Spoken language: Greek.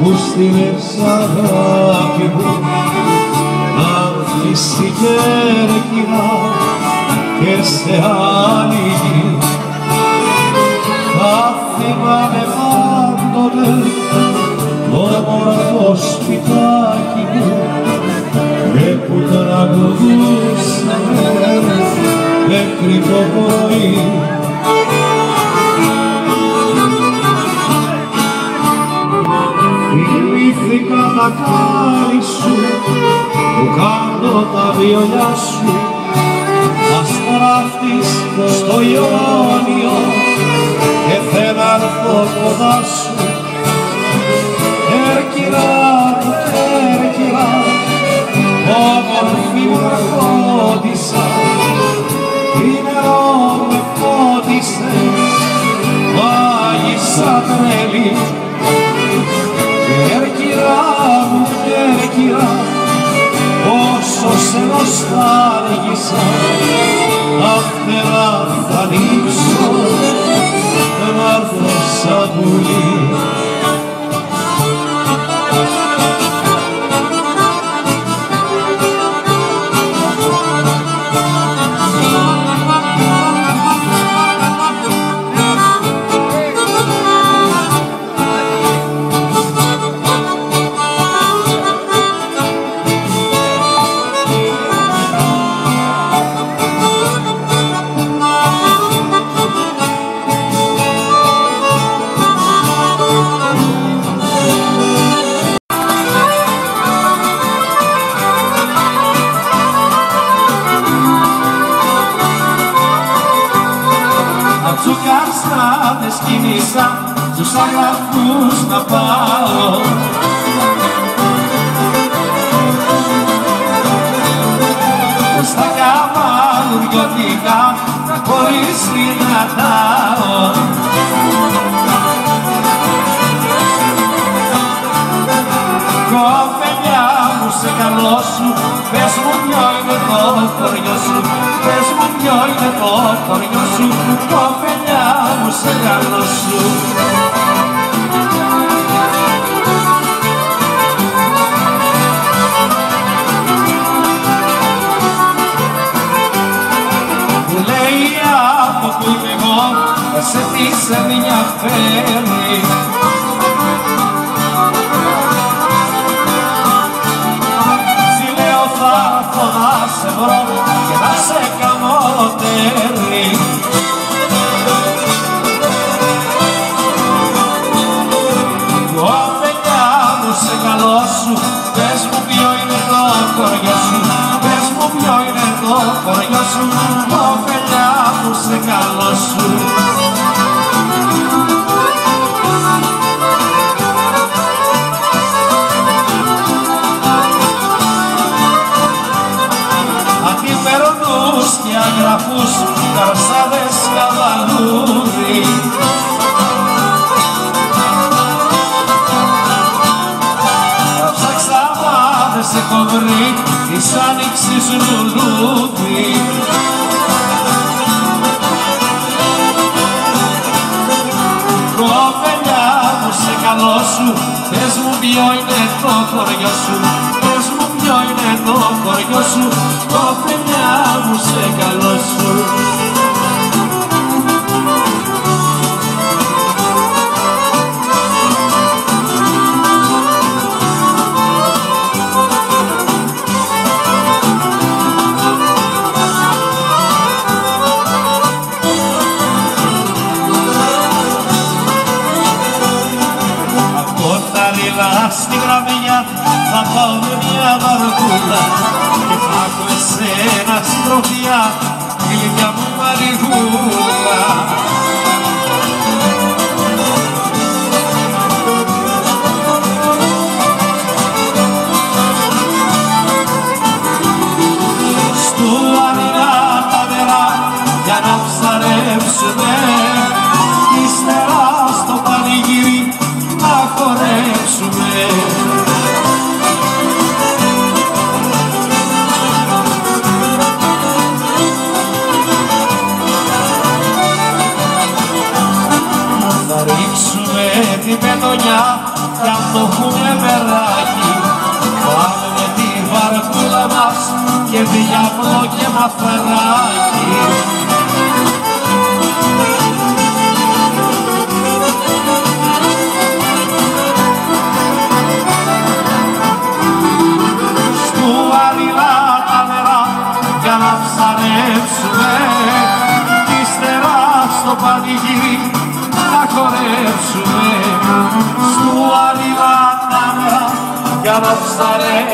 μου στείλες αγάπη μου. Να στην Κέρκυρα και σε άλλη γη θα θυμάμαι πάντοτε το όμορφο σπιτάκι μου. Και που τραγουδούσαμε μέχρι το πρωί Θυμήθηκα τα κάλλη σου που κάτω τα βιολιά σου. Θα στράφτεις στο Ιόνιο και θέλω να έρθω κοντά σου. Κέρκυρα μου, Κέρκυρα όμορφη ναρκώτισσα τι νερό με φώτισες μάγισσα τρέλη νοστάλγησα, αφτερά θα ανοίξω, να έρθω σαν πουλί. Τσουκαρστάδες κίνησα, στους αγραφούς να πάω. Στα καβαλουριωτικά, χωρίς δυνατάω Κοπελιά μου σε καλό σου, πες μου ποιο είναι το χωριό σου Πες μου ποιο είναι το χωριό σου, κοπελιά μου σε καλό σου. Μου λέει από που είμαι εγώ, σε τι σε ενδιαφέρει και αγραφούς, καρσάδες καβαλούδι. Θα ψάξα μα δεν σε έχω βρει, της άνοιξης λουλούδι. Κοπελιά μου σε καλό σου, πες μου ποιο είναι το χωριό σου, πες μου ποιο είναι το χωριό σου, κοπελιά μου σε καλό σου. Από τα λιλά στη γραμμιά θα πάω με μια βαρκούλα και θα έχω Θα ρίξουμε την πετονιά κι αν το έχουμε μεράκι. Πάμε με τη βαρκούλα μας και διάβολο και μαθαράκι Στου αριλά τα νερά για να ψαρέψουμε ύστερα στο πανηγύρι να χορέψουμε στου αριλά τα νερά για να ψαρέψουμε